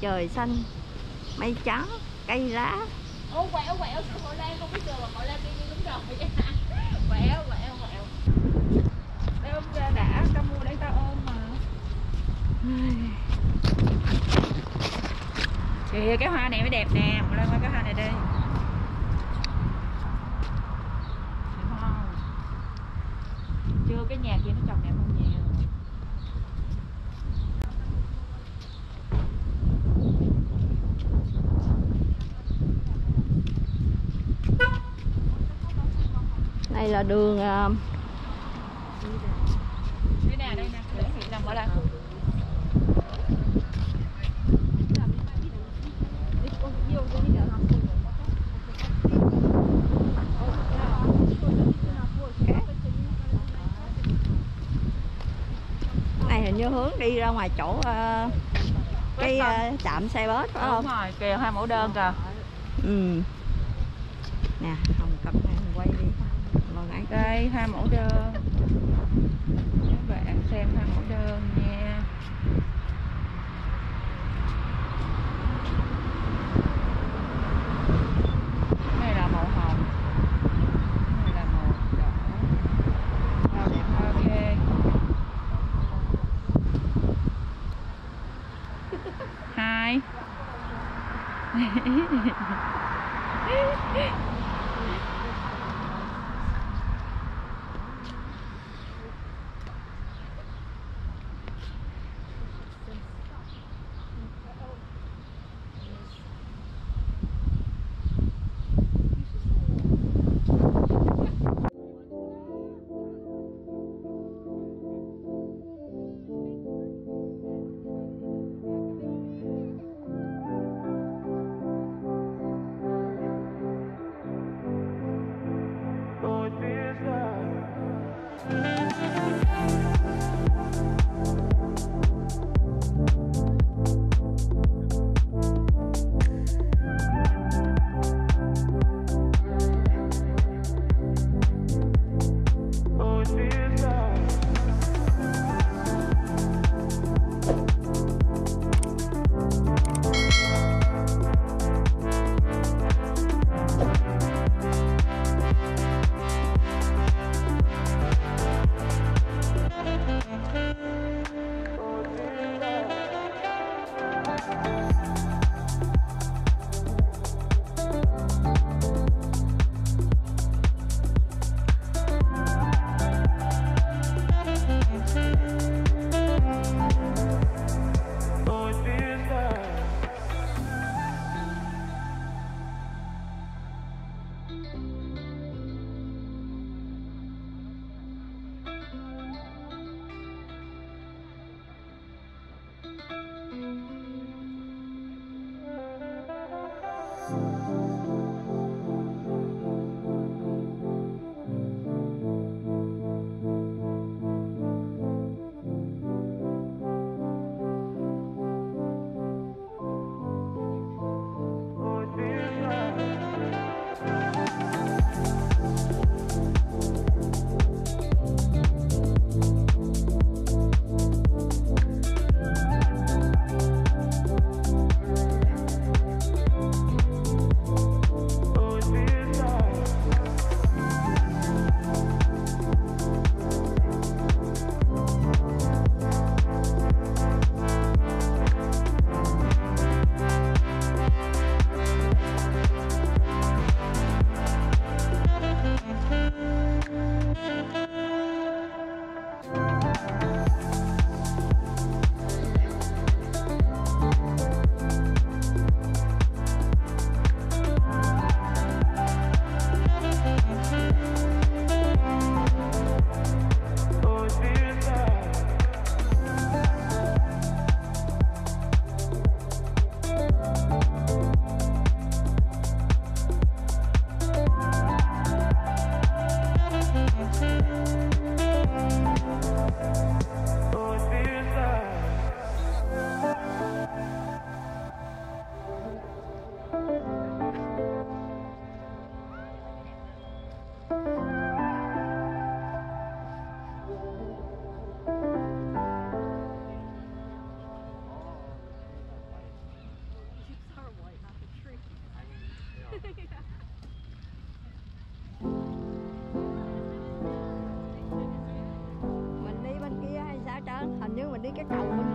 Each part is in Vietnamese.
trời xanh mây trắng cây lá. Ô quẹo quẹo sao hội lan không biết đường mà hội lan đi như đúng rồi Quẹo quẹo quẹo. Đây ôm ra đã, tao mua để tao ôm mà. Kìa cái hoa này mới đẹp nè, mình lên qua cái hoa này đi Đẹp không? Chưa cái nhà kia nó trồng đẹp không nhiều đây là đường um, Đây nè, đây nè, để hiện nằm ở đây này hình như hướng đi ra ngoài chỗ uh, cái uh, trạm xe bus phải không? Đúng rồi, kìa hai mẫu đơn kìa. Ừ. Nè đây, hai mẫu đơn nếu mình đi các cậu. mình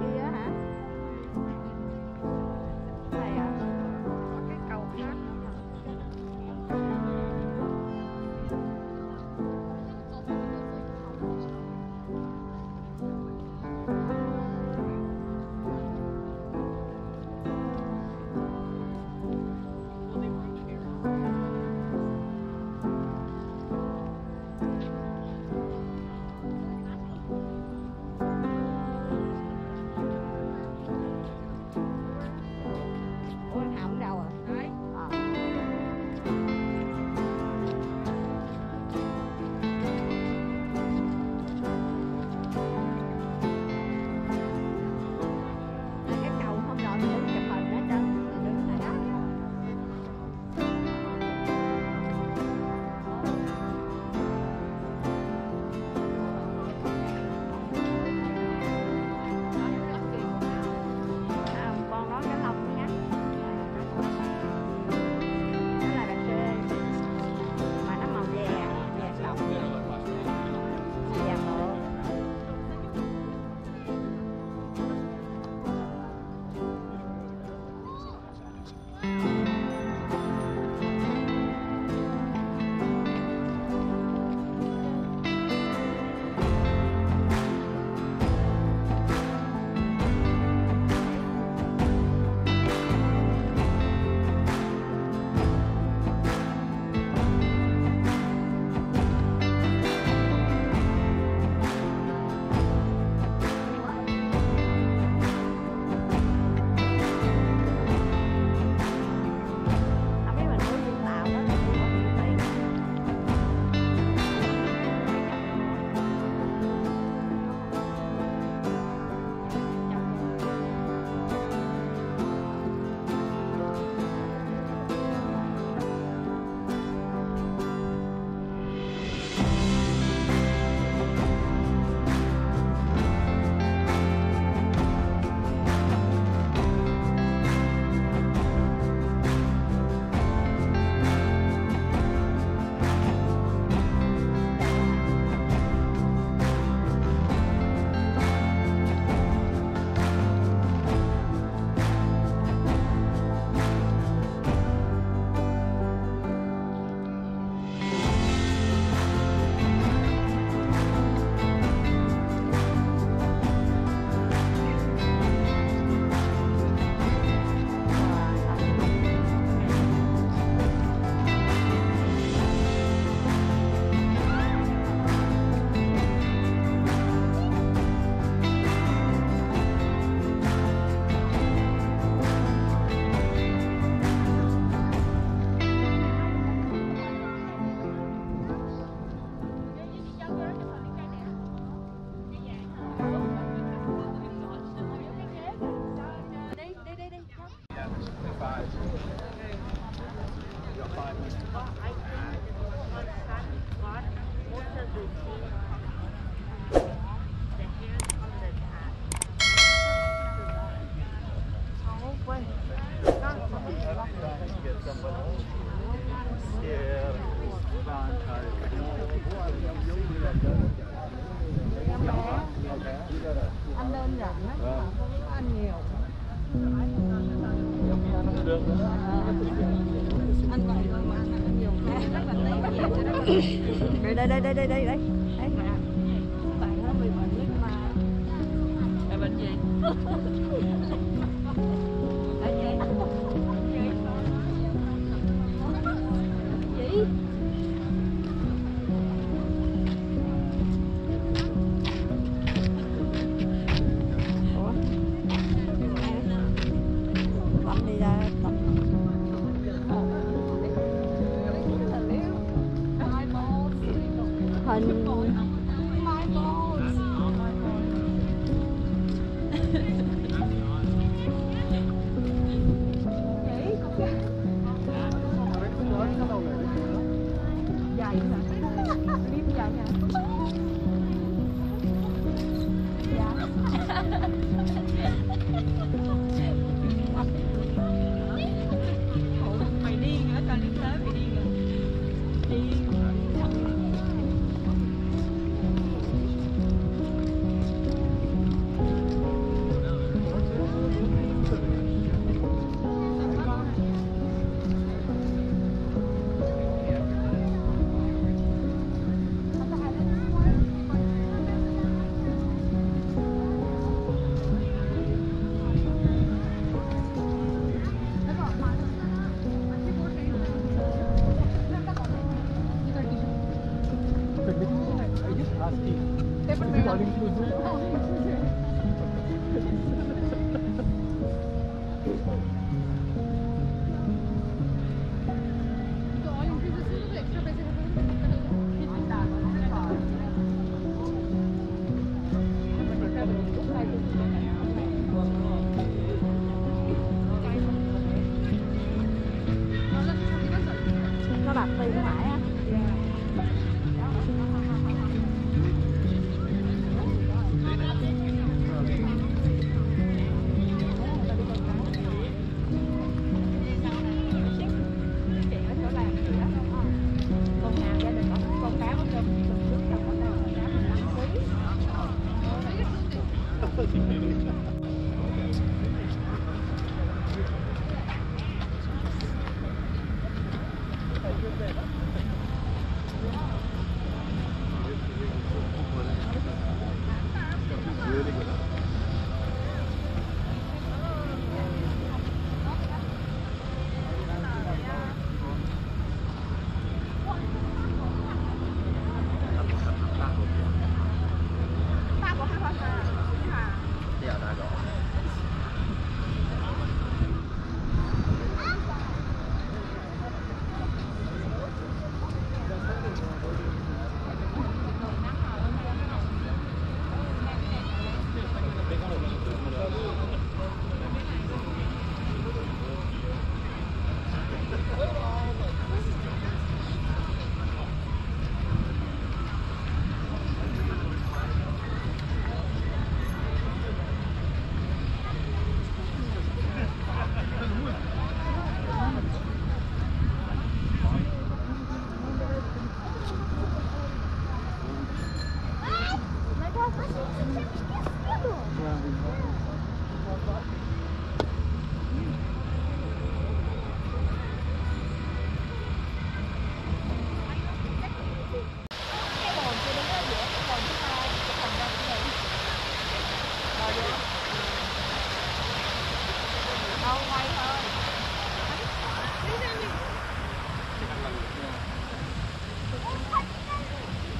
ăn vậy thôi mà ăn nhiều rất là tây nhiều cho nên đây đây đây đây đây đây đấy không phải là bệnh nhưng mà cái bệnh gì 대박.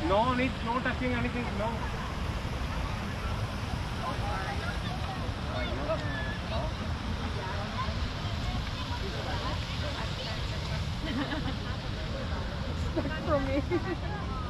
No, need no touching anything, no. Stuck for me.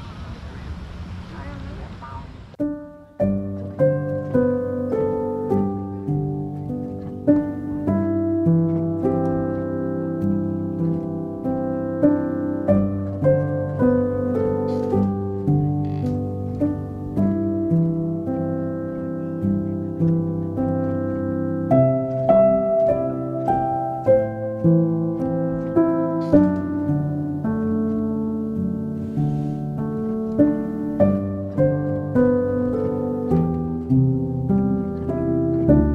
you.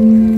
Mm-hmm.